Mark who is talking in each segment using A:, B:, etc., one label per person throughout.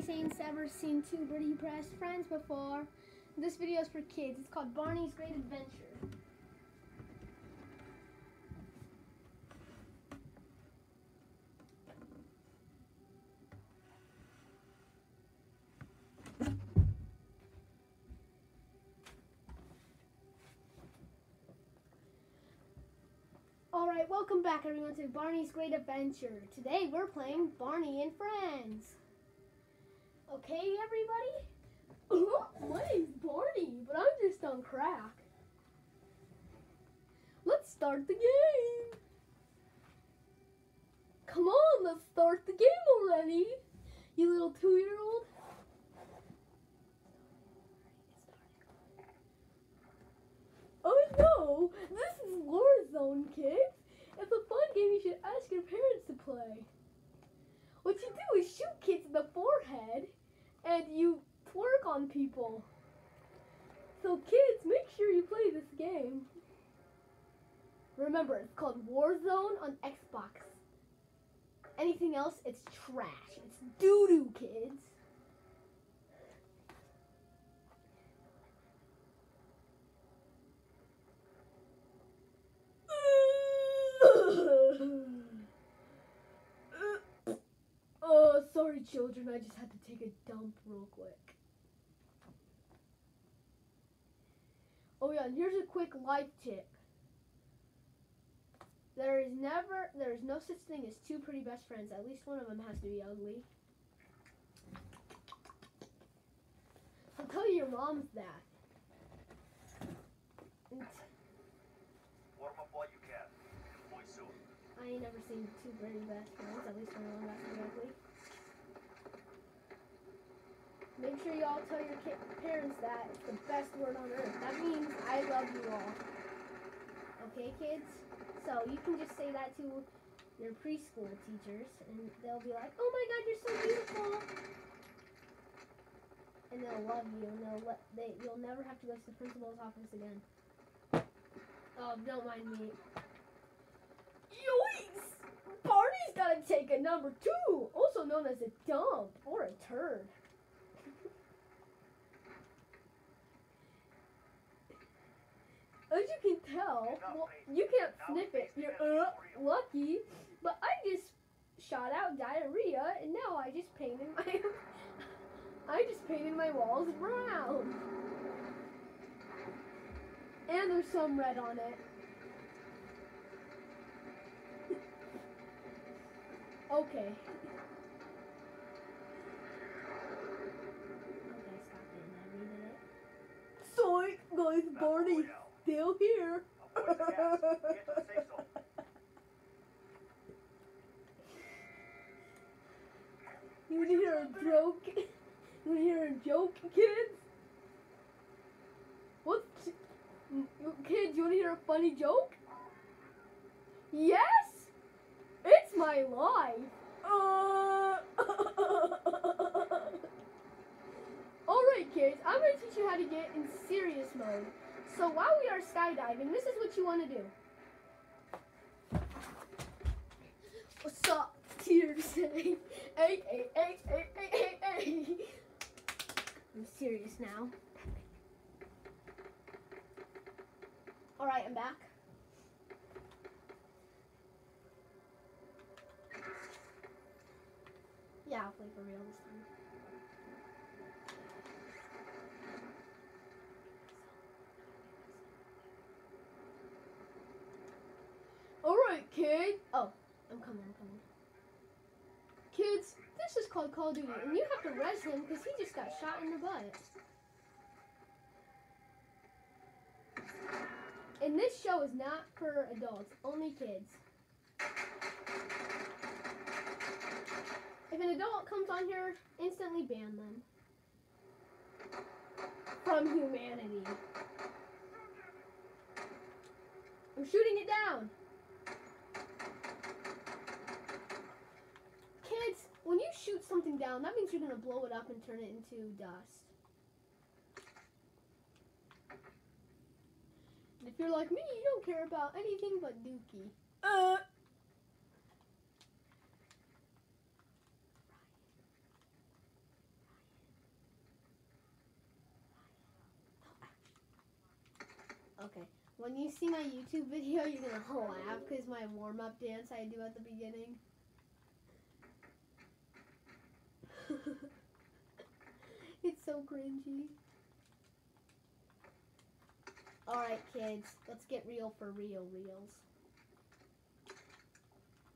A: guys ain't ever seen two pretty best friends before. This video is for kids. It's called Barney's Great Adventure. Alright, welcome back everyone to Barney's Great Adventure. Today we're playing Barney and Friends. Okay, everybody? My name's Barney, but I'm just on crack. Let's start the game. Come on, let's start the game already. You little two-year-old. Oh no, this is Warzone, kids. It's a fun game you should ask your parents to play. What you do is shoot kids in the forehead and you twerk on people. So kids, make sure you play this game. Remember, it's called Warzone on Xbox. Anything else, it's trash. It's doo-doo, kids. Oh, sorry, children. I just had to take a dump real quick. Oh yeah, and here's a quick life tip. There is never, there is no such thing as two pretty best friends. At least one of them has to be ugly. So tell your moms that.
B: Warm up while you can. Boy soon.
A: I ain't never seen two pretty best friends. At least one of them has to be ugly. Make sure you all tell your parents that it's the best word on earth. That means I love you all. Okay, kids? So you can just say that to your preschool teachers, and they'll be like, "Oh my God, you're so beautiful," and they'll love you, and they'll let they you'll never have to go to the principal's office again. Oh, don't mind me. Yoinks! Barney's gotta take a number two, also known as a dump or a turd. As you can tell, well, you can't sniff it. You're uh, lucky, but I just shot out diarrhea, and now I just painted my I just painted my walls brown, and there's some red on it. Okay. Okay, stop it. I needed it. Sorry, guys, Barney
B: the way out.
A: Still here.
B: Gas. Get to the safe zone.
A: You wanna hear a joke? You wanna hear a joke, kids? What? Kids, you wanna hear a funny joke? Yes! It's my life! Uh... Alright, kids, I'm gonna teach you how to get in serious mode. So while we are skydiving, this is what you wanna do. What's up? To hey, hey, hey, hey, hey, hey, hey. I'm serious now. Alright, I'm back. Yeah, I'll play for real this time. Alright, kid. Oh, I'm coming, I'm coming. Kids, this is called Call of Duty, and you have to res him because he just got shot in the butt. And this show is not for adults, only kids. If an adult comes on here, instantly ban them from humanity. I'm shooting it down. shoot something down, that means you're going to blow it up and turn it into dust. And if you're like me, you don't care about anything but Dookie. Uh. Okay, when you see my YouTube video, you're going to laugh because my warm-up dance I do at the beginning. it's so cringy. Alright, kids, let's get real for real reels.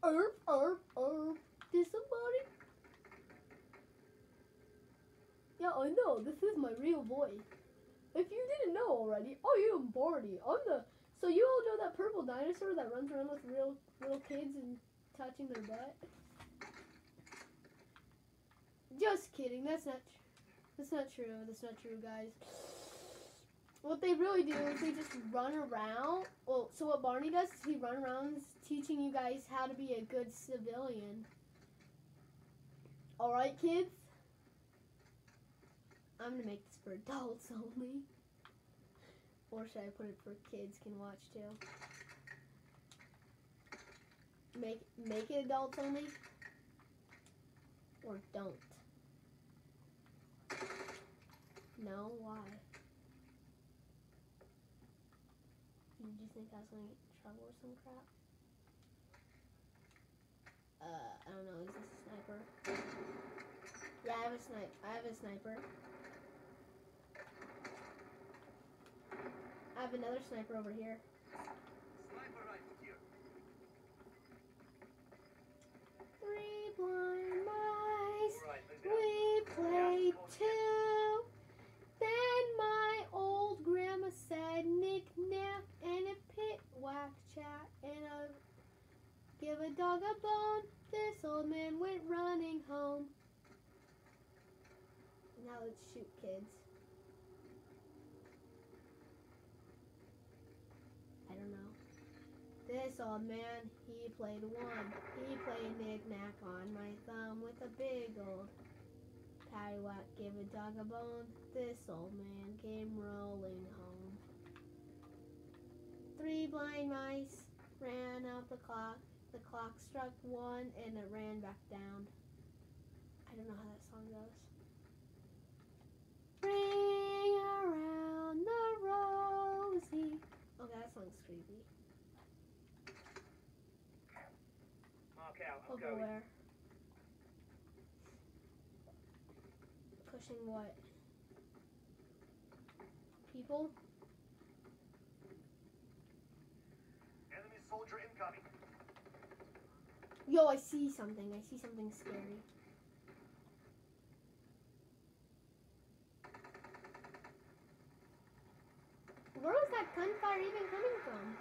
A: Erp, erp, erp. Did somebody? Yeah, I know. This is my real voice. If you didn't know already, oh, I am Barney. I'm the. So you all know that purple dinosaur that runs around with real little kids and touching their butt? Just kidding. That's not. That's not true. That's not true, guys. What they really do is they just run around. Well, so what Barney does is he run around teaching you guys how to be a good civilian. All right, kids. I'm gonna make this for adults only. Or should I put it for kids can watch too? Make make it adults only. Or don't. No, why? You just think I was gonna get in trouble or some crap? Uh, I don't know. Is this a sniper? Yeah, I have a snipe. I have a sniper. I have another sniper over here.
B: Sniper rifle here.
A: Three
B: Let's
A: shoot kids. I don't know. This old man, he played one. He played knick-knack on my thumb with a big old paddywhack. Give a dog a bone. This old man came rolling home. Three blind mice ran up the clock. The clock struck one and it ran back down. I don't know how that song goes. Rosy. Oh, that sounds creepy.
B: Mark out. I'm
A: Over
B: going.
A: where? Pushing what? People?
B: Enemy soldier incoming.
A: Yo, I see something. I see something scary. Where was that gunfire even coming from?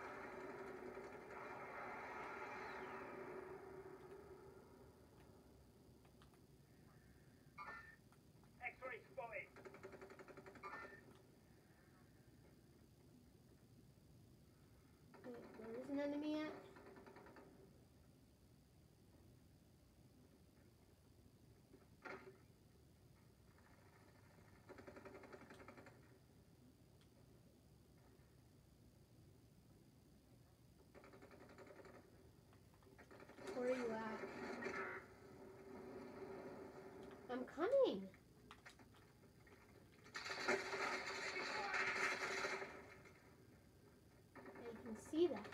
A: Wait, where is an enemy at? Where are you at? I'm coming. I can see that.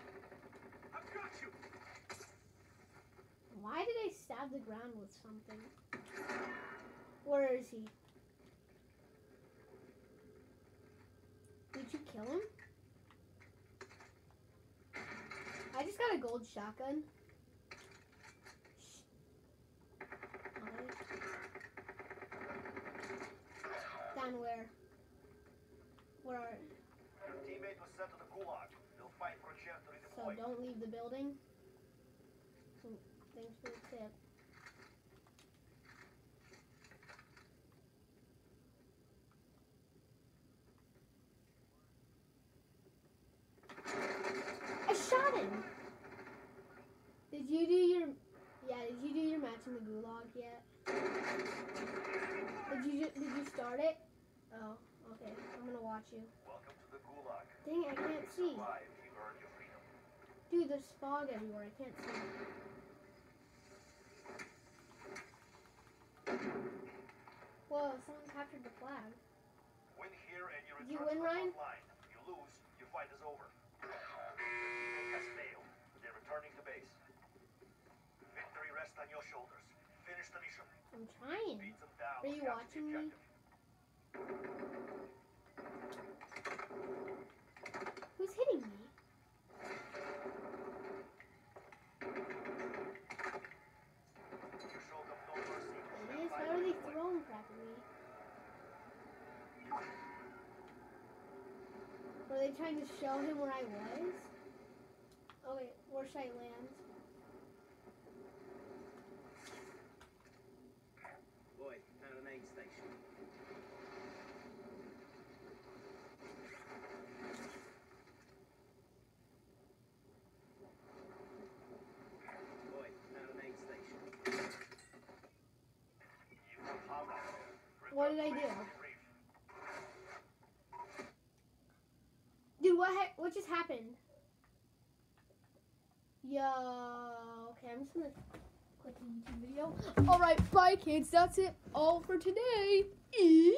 B: I've got you.
A: Why did I stab the ground with something? Where is he? Did you kill him? I just got a gold shotgun. Shh. Alright. Down where? Where are?
B: Your teammate was sent to the gulag. They'll fight for a chance to
A: So don't leave the building. So thanks for the tip. I shot him. Did you do your? Yeah. Did you do your match in the gulag yet? Did you did you start it? Oh, okay. I'm gonna watch you.
B: Welcome to the gulag.
A: Dang, I can't see.
B: Survive. You've earned your freedom.
A: Dude, there's fog everywhere. I can't see. Whoa, someone captured the flag.
B: Win here and you
A: Did you
B: return
A: win, Ryan?
B: line. You lose, your fight is over. Defense has failed. They're returning to base. Victory rests on your shoulders. Finish the mission.
A: I'm trying.
B: Beat them down.
A: Are you watching me? Who's hitting me? It is. Why are they throwing crap at me? Were they trying to show him where I was? Oh wait, where should I land?
C: Boy, found an aid station. Boy, found an aid station.
B: You have Hama.
A: What did I do?
B: Brief.
A: Dude, what just happened? Yo, okay, I'm just gonna click the YouTube video. All right, bye, kids. That's it all for today. Eat.